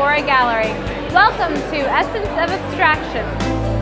Gallery. Welcome to Essence of Abstraction.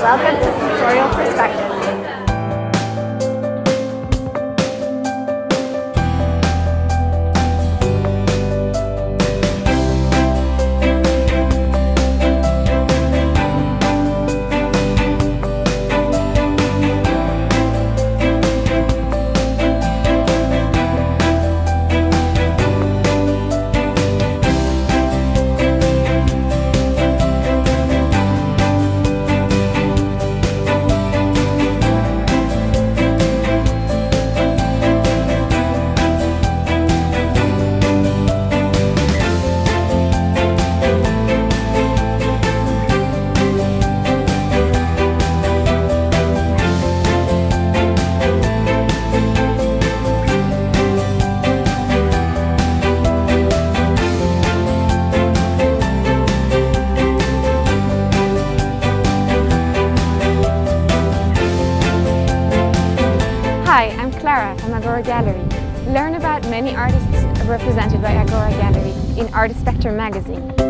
Welcome to Sensorial Perspectives. From Agora Gallery. Learn about many artists represented by Agora Gallery in Art Spectrum magazine.